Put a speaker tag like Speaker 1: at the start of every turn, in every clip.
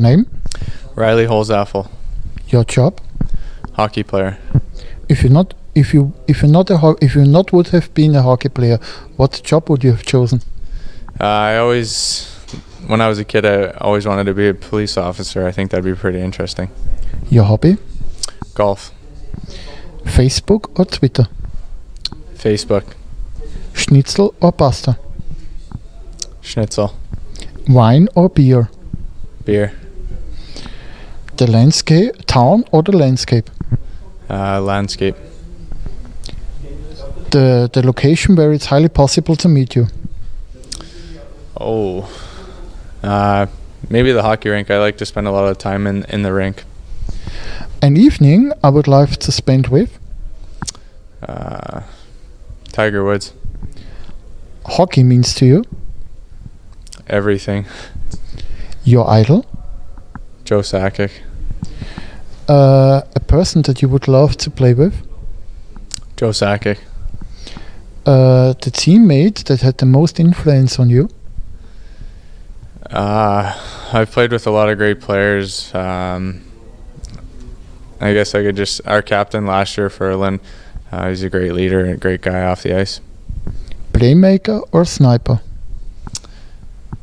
Speaker 1: Name?
Speaker 2: Riley Holzapfel,
Speaker 1: Your job?
Speaker 2: hockey player.
Speaker 1: If you not if you if you not a ho- if you not would have been a hockey player, what job would you have chosen?
Speaker 2: Uh, I always, when I was a kid, I always wanted to be a police officer. I think that'd be pretty interesting.
Speaker 1: Your hobby?
Speaker 2: Golf,
Speaker 1: Facebook or Twitter?
Speaker 2: Facebook,
Speaker 1: Schnitzel or pasta?
Speaker 2: schnitzel,
Speaker 1: Wine or beer?
Speaker 2: beer,
Speaker 1: The landscape, town or the landscape?
Speaker 2: uh, landscape,
Speaker 1: The the location where it's highly possible to meet you.
Speaker 2: Oh, uh, maybe the hockey rink. I like to spend a lot of time in, in the rink.
Speaker 1: An evening I would like to spend with
Speaker 2: Uh, Tiger Woods,
Speaker 1: hockey means to you.
Speaker 2: everything.
Speaker 1: Your idol.
Speaker 2: Joe Sakic,
Speaker 1: Uh, a person that you would love to play with.
Speaker 2: Joe Sakic.
Speaker 1: Uh, the teammate that had the most influence on you.
Speaker 2: Uh, I've played with a lot of great players. Um, I guess I could just our captain last year for. Uh, he's a great leader and a great guy off the ice.
Speaker 1: Playmaker or sniper.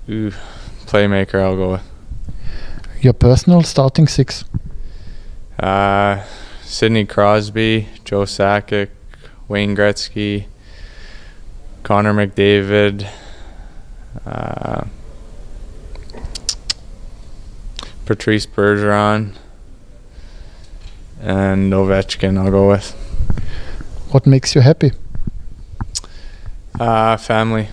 Speaker 2: Ooh, playmaker. I'll go with.
Speaker 1: Your personal starting six.
Speaker 2: Uh, Sidney Crosby, Joe Sakic, Wayne Gretzky, Connor McDavid, uh, Patrice Bergeron, and Ovechkin. I'll go with
Speaker 1: What makes you happy?
Speaker 2: uh, family.